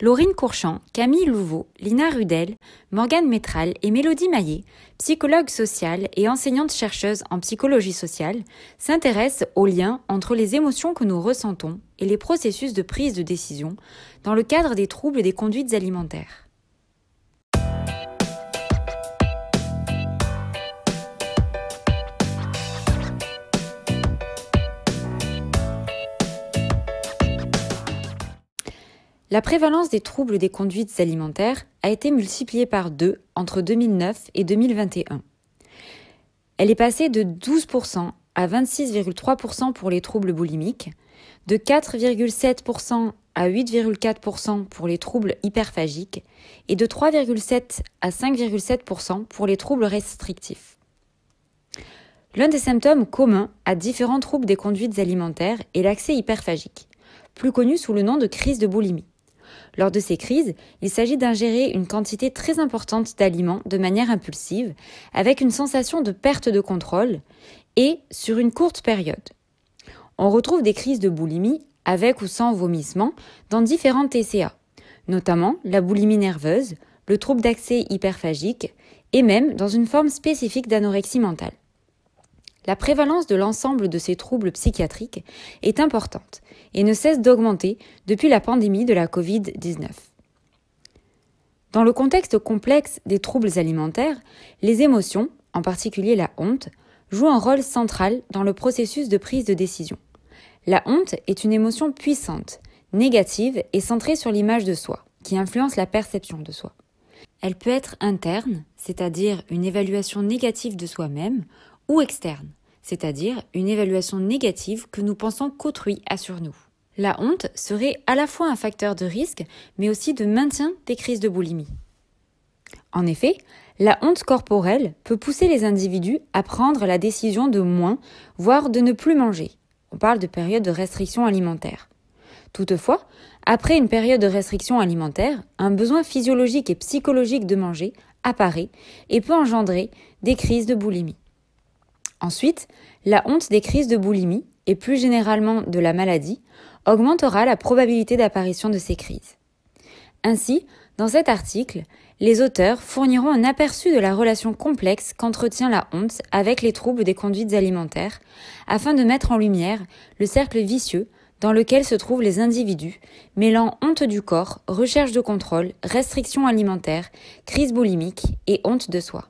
Laurine Courchamp, Camille Louveau, Lina Rudel, Morgane Métral et Mélodie Maillet, psychologues sociales et enseignantes-chercheuses en psychologie sociale, s'intéressent au lien entre les émotions que nous ressentons et les processus de prise de décision dans le cadre des troubles des conduites alimentaires. La prévalence des troubles des conduites alimentaires a été multipliée par deux entre 2009 et 2021. Elle est passée de 12% à 26,3% pour les troubles boulimiques, de 4,7% à 8,4% pour les troubles hyperphagiques et de 3,7 à 5,7% pour les troubles restrictifs. L'un des symptômes communs à différents troubles des conduites alimentaires est l'accès hyperphagique, plus connu sous le nom de crise de boulimie. Lors de ces crises, il s'agit d'ingérer une quantité très importante d'aliments de manière impulsive, avec une sensation de perte de contrôle, et sur une courte période. On retrouve des crises de boulimie avec ou sans vomissement dans différentes TCA, notamment la boulimie nerveuse, le trouble d'accès hyperphagique et même dans une forme spécifique d'anorexie mentale. La prévalence de l'ensemble de ces troubles psychiatriques est importante et ne cesse d'augmenter depuis la pandémie de la Covid-19. Dans le contexte complexe des troubles alimentaires, les émotions, en particulier la honte, jouent un rôle central dans le processus de prise de décision. La honte est une émotion puissante, négative et centrée sur l'image de soi, qui influence la perception de soi. Elle peut être interne, c'est-à-dire une évaluation négative de soi-même, ou externe, c'est-à-dire une évaluation négative que nous pensons qu'autrui a sur nous. La honte serait à la fois un facteur de risque, mais aussi de maintien des crises de boulimie. En effet, la honte corporelle peut pousser les individus à prendre la décision de moins, voire de ne plus manger. On parle de période de restriction alimentaire. Toutefois, après une période de restriction alimentaire, un besoin physiologique et psychologique de manger apparaît et peut engendrer des crises de boulimie. Ensuite, la honte des crises de boulimie, et plus généralement de la maladie, augmentera la probabilité d'apparition de ces crises. Ainsi, dans cet article, les auteurs fourniront un aperçu de la relation complexe qu'entretient la honte avec les troubles des conduites alimentaires, afin de mettre en lumière le cercle vicieux dans lequel se trouvent les individus, mêlant honte du corps, recherche de contrôle, restriction alimentaire, crise boulimique et honte de soi.